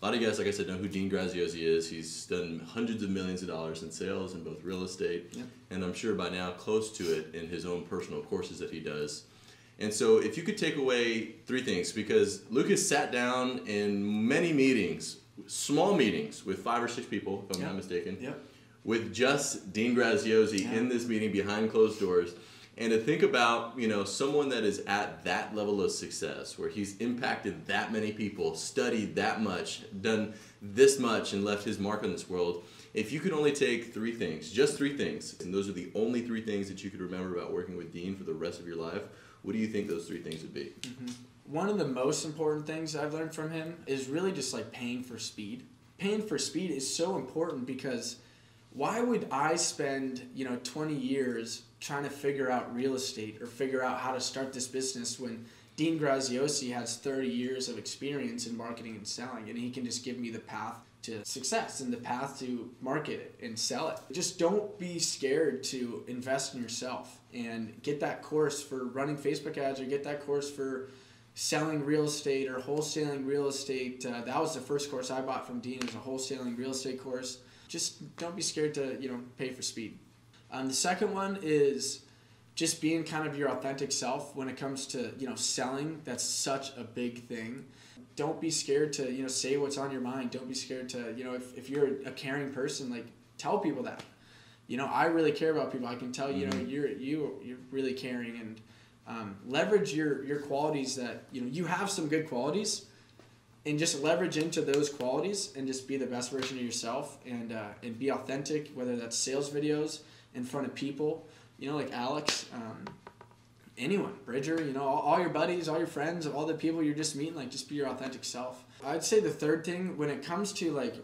A lot of you guys, like I said, know who Dean Graziosi is. He's done hundreds of millions of dollars in sales in both real estate, and I'm sure by now close to it in his own personal courses that he does. And so, if you could take away three things, because Lucas sat down in many meetings, small meetings with five or six people, if I'm not mistaken, with just Dean Graziosi in this meeting behind closed doors. And to think about, you know, someone that is at that level of success, where he's impacted that many people, studied that much, done this much, and left his mark on this world. If you could only take three things, just three things, and those are the only three things that you could remember about working with Dean for the rest of your life, what do you think those three things would be? Mm-hmm. One of the most important things I've learned from him is really just like paying for speed. Paying for speed is so important because why would I spend, you know, 20 years trying to figure out real estate or figure out how to start this business when Dean Graziosi has 30 years of experience in marketing and selling and he can just give me the path to success and the path to market it and sell it. Just don't be scared to invest in yourself and get that course for running Facebook ads or get that course for selling real estate or wholesaling real estate. Uh, that was the first course I bought from Dean is a wholesaling real estate course. Just don't be scared to you know pay for speed. Um, the second one is just being kind of your authentic self when it comes to you know selling. That's such a big thing. Don't be scared to you know say what's on your mind. Don't be scared to you know if, if you're a caring person like tell people that. You know I really care about people. I can tell you know you're you you're really caring and um, leverage your your qualities that you know you have some good qualities and just leverage into those qualities and just be the best version of yourself and uh, and be authentic whether that's sales videos in front of people you know like alex um, anyone bridger you know all, all your buddies all your friends all the people you're just meeting like just be your authentic self. I'd say the third thing when it comes to like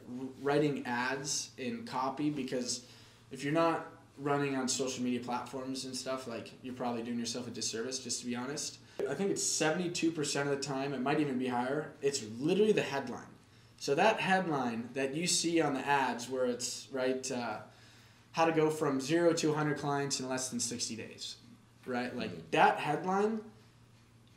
writing ads in copy because if you're not running on social media platforms and stuff like you're probably doing yourself a disservice just to be honest i think it's 72% of the time it might even be higher it's literally the headline. So that headline that you see on the ads where it's right uh, how to go from zero to 100 clients in less than 60 days right? Like Mhm. that headline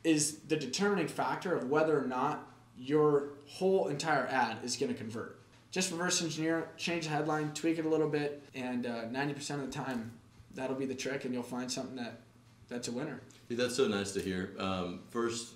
is the determining factor of whether or not your whole entire ad is going to convert. Just reverse engineer, change the headline, tweak it a little bit, and uh, ninety percent of the time, that'll be the trick, and you'll find something that that's a winner. Dude, that's so nice to hear. Um, first,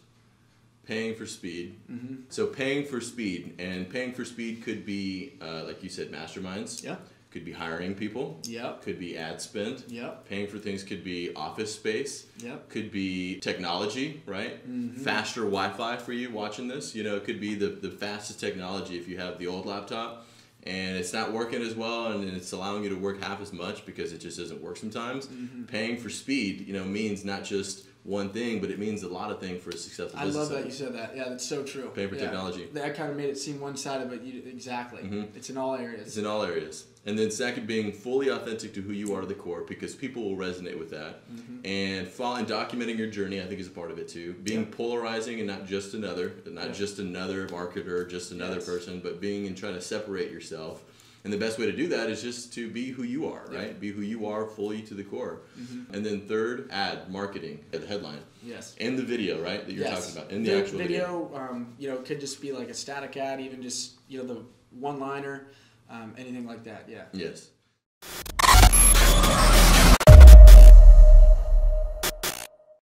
paying for speed. Mm-hmm. So paying for speed, and paying for speed could be, uh, like you said, masterminds. Yeah. Could be hiring people. Yeah. Could be ad spend. Yep. Paying for things could be office space. Yep. Could be technology, right? Mhm. Faster Wi-Fi for you watching this. You know, it could be the, the fastest technology if you have the old laptop and it's not working as well and it's allowing you to work half as much because it just doesn't work sometimes. Mhm. Paying for speed, you know, means not just one thing, but it means a lot of things for a successful I business. love that you said that. Yeah, that's so true. Paying for yeah. technology. That kind of made it seem one-sided, but you exactly. Mhm. It's in all areas. It's in all areas. And then second, being fully authentic to who you are to the core, because people will resonate with that. Mhm. And following, documenting your journey, I think is a part of it too. Being Yeah. polarizing and not just another, not Yeah. just another marketer, just another Yes. person, but being and trying to separate yourself. And the best way to do that is just to be who you are, Yeah. right? Be who you are fully to the core. Mhm. And then third, ad marketing, at the headline, Yes. and the video, right? That you're yes. talking about, in the Vi- actual video. video, um, you know, could just be like a static ad, even just you know the one-liner, um, anything like that. Yeah. Yes.